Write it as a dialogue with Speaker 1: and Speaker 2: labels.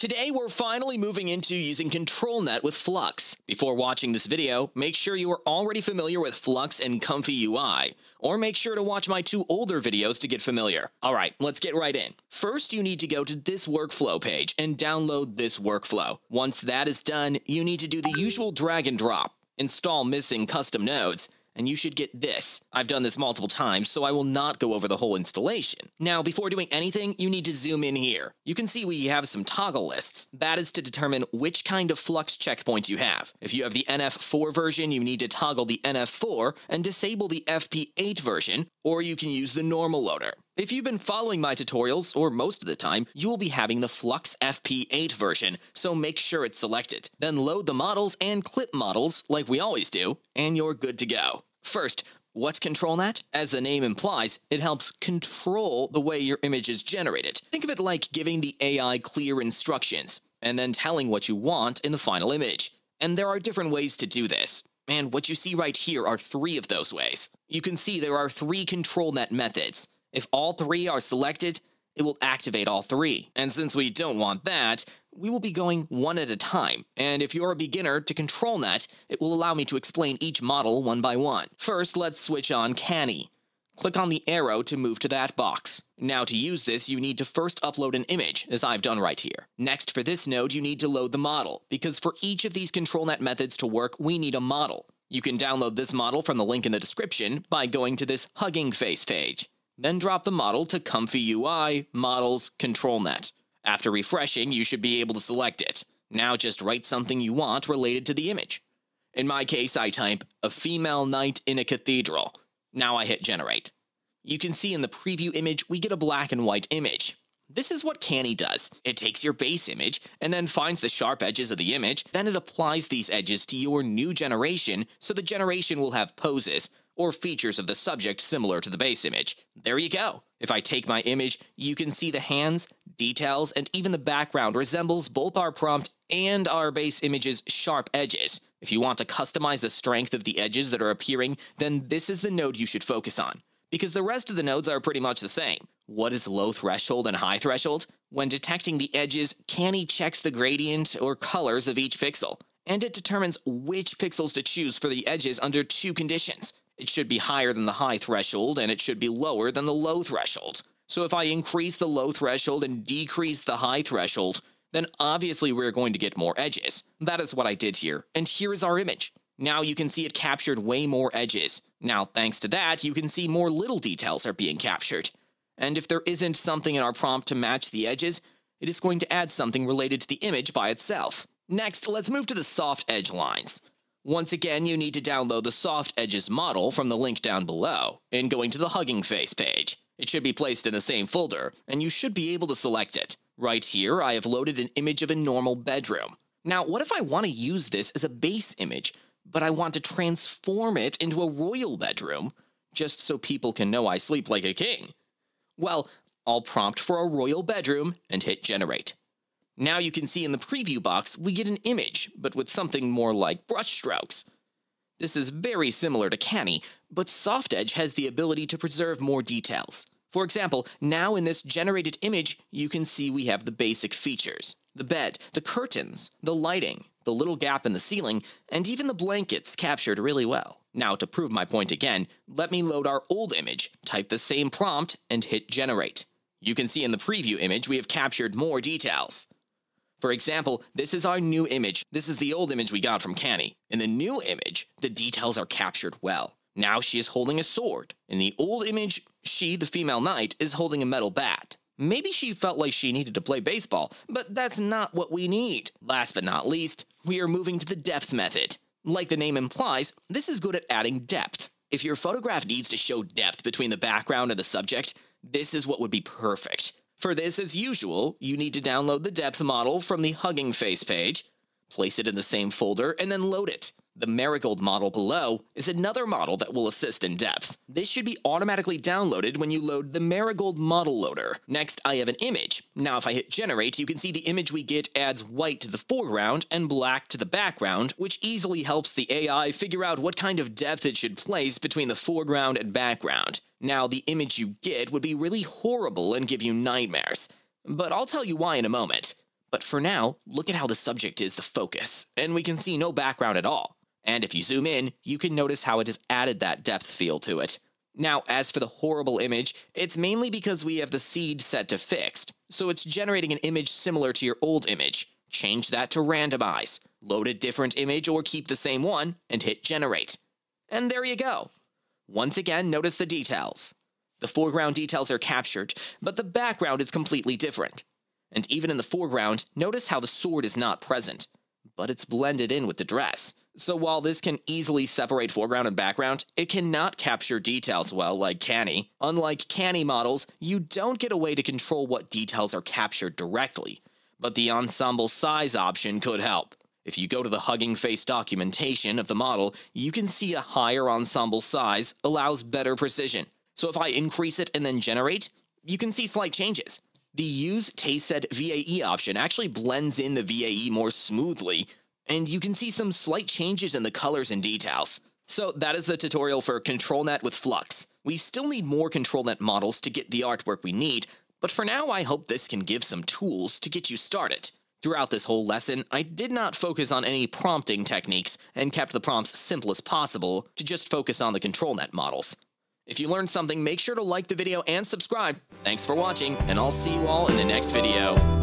Speaker 1: Today, we're finally moving into using ControlNet with Flux. Before watching this video, make sure you are already familiar with Flux and Comfy UI, or make sure to watch my two older videos to get familiar. Alright, let's get right in. First, you need to go to this workflow page and download this workflow. Once that is done, you need to do the usual drag and drop, install missing custom nodes, and you should get this. I've done this multiple times, so I will not go over the whole installation. Now, before doing anything, you need to zoom in here. You can see we have some toggle lists. That is to determine which kind of Flux checkpoints you have. If you have the NF4 version, you need to toggle the NF4 and disable the FP8 version, or you can use the normal loader. If you've been following my tutorials, or most of the time, you will be having the Flux FP8 version, so make sure it's selected. Then load the models and clip models, like we always do, and you're good to go. First, What's ControlNet? As the name implies, it helps control the way your image is generated. Think of it like giving the AI clear instructions, and then telling what you want in the final image. And there are different ways to do this. And what you see right here are three of those ways. You can see there are three ControlNet methods. If all three are selected, it will activate all three. And since we don't want that, we will be going one at a time, and if you're a beginner to ControlNet, it will allow me to explain each model one by one. First, let's switch on Canny. Click on the arrow to move to that box. Now to use this, you need to first upload an image, as I've done right here. Next, for this node, you need to load the model, because for each of these ControlNet methods to work, we need a model. You can download this model from the link in the description by going to this Hugging Face page. Then drop the model to Comfy UI, Models, ControlNet. After refreshing, you should be able to select it. Now just write something you want related to the image. In my case, I type, a female knight in a cathedral. Now I hit generate. You can see in the preview image, we get a black and white image. This is what Canny does. It takes your base image and then finds the sharp edges of the image, then it applies these edges to your new generation so the generation will have poses, or features of the subject similar to the base image. There you go. If I take my image, you can see the hands, details, and even the background resembles both our prompt and our base image's sharp edges. If you want to customize the strength of the edges that are appearing, then this is the node you should focus on. Because the rest of the nodes are pretty much the same. What is low threshold and high threshold? When detecting the edges, Canny checks the gradient or colors of each pixel, and it determines which pixels to choose for the edges under two conditions. It should be higher than the high threshold, and it should be lower than the low threshold. So if I increase the low threshold and decrease the high threshold, then obviously we're going to get more edges. That is what I did here, and here is our image. Now you can see it captured way more edges. Now thanks to that, you can see more little details are being captured. And if there isn't something in our prompt to match the edges, it is going to add something related to the image by itself. Next, let's move to the soft edge lines. Once again, you need to download the Soft Edges model from the link down below, and going to the Hugging Face page. It should be placed in the same folder, and you should be able to select it. Right here, I have loaded an image of a normal bedroom. Now, what if I want to use this as a base image, but I want to transform it into a royal bedroom, just so people can know I sleep like a king? Well, I'll prompt for a royal bedroom and hit generate. Now you can see in the preview box, we get an image, but with something more like brushstrokes. This is very similar to Canny, but SoftEdge has the ability to preserve more details. For example, now in this generated image, you can see we have the basic features. The bed, the curtains, the lighting, the little gap in the ceiling, and even the blankets captured really well. Now to prove my point again, let me load our old image, type the same prompt, and hit generate. You can see in the preview image we have captured more details. For example, this is our new image. This is the old image we got from Canny. In the new image, the details are captured well. Now she is holding a sword. In the old image, she, the female knight, is holding a metal bat. Maybe she felt like she needed to play baseball, but that's not what we need. Last but not least, we are moving to the depth method. Like the name implies, this is good at adding depth. If your photograph needs to show depth between the background and the subject, this is what would be perfect. For this, as usual, you need to download the depth model from the Hugging Face page, place it in the same folder, and then load it. The Marigold model below is another model that will assist in depth. This should be automatically downloaded when you load the Marigold model loader. Next, I have an image. Now if I hit generate, you can see the image we get adds white to the foreground and black to the background, which easily helps the AI figure out what kind of depth it should place between the foreground and background. Now, the image you get would be really horrible and give you nightmares. But I'll tell you why in a moment. But for now, look at how the subject is the focus, and we can see no background at all. And if you zoom in, you can notice how it has added that depth feel to it. Now, as for the horrible image, it's mainly because we have the seed set to fixed, so it's generating an image similar to your old image. Change that to randomize, load a different image or keep the same one, and hit generate. And there you go. Once again, notice the details. The foreground details are captured, but the background is completely different. And even in the foreground, notice how the sword is not present, but it's blended in with the dress. So while this can easily separate foreground and background, it cannot capture details well like Canny. Unlike Canny models, you don't get a way to control what details are captured directly, but the ensemble size option could help. If you go to the Hugging Face documentation of the model, you can see a higher ensemble size allows better precision. So if I increase it and then generate, you can see slight changes. The Use TAESD VAE option actually blends in the VAE more smoothly, and you can see some slight changes in the colors and details. So that is the tutorial for ControlNet with Flux. We still need more ControlNet models to get the artwork we need, but for now I hope this can give some tools to get you started. Throughout this whole lesson, I did not focus on any prompting techniques and kept the prompts simple as possible to just focus on the ControlNet models. If you learned something, make sure to like the video and subscribe. Thanks for watching, and I'll see you all in the next video.